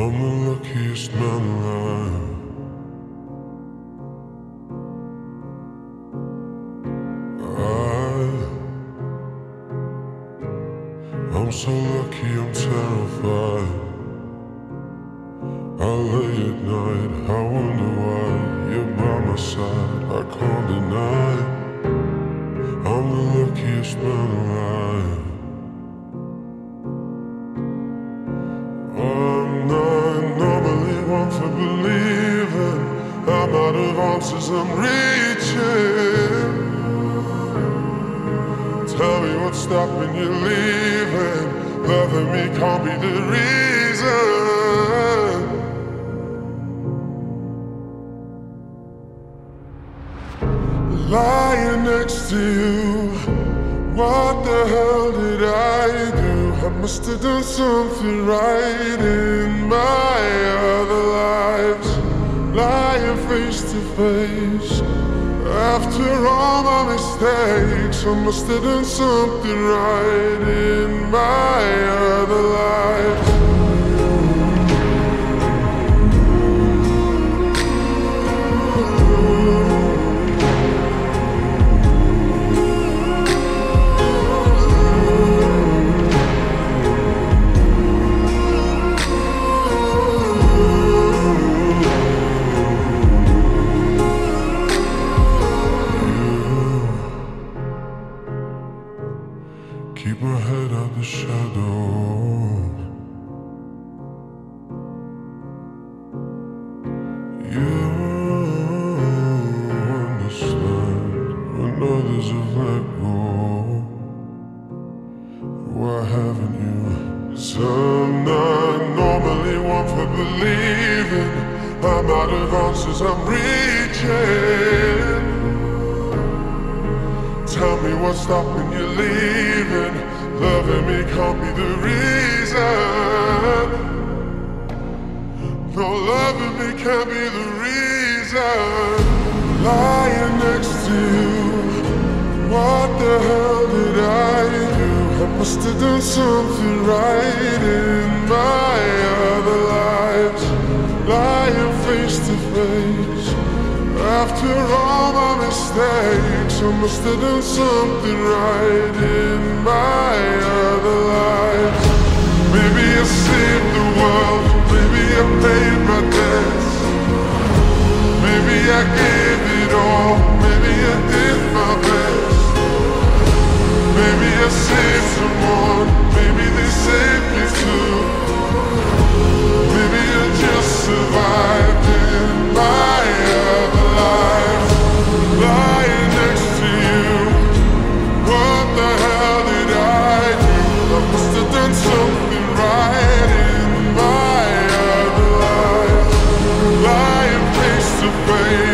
I'm the luckiest man alive. I, I'm so lucky, I'm terrified. I lay at night, I wonder why you're by my side. I can't deny I'm the luckiest man alive. Of I'm reaching. Tell me what's stopping you leaving. Loving me can't be the reason. Lying next to you. What the hell did I do? I must have done something right in my other lives. Lying face to face. After all my mistakes, I must have done something right my head out the shadows. You understand when others have let go. Why haven't you? Cause I'm not normally one for believing. I'm out of answers, I'm reaching. Tell me what's stopping you leaving. Can't be the reason. No, loving me can't be the reason. Lying next to you. What the hell did I do? I must have done something right in my other lives. Lying face to face. After all my mistakes, I must have done something right in my Maybe they saved me too. Maybe I just survived in my other life. Lying next to you. What the hell did I do? I must have done something right in my other life. Lying face to face.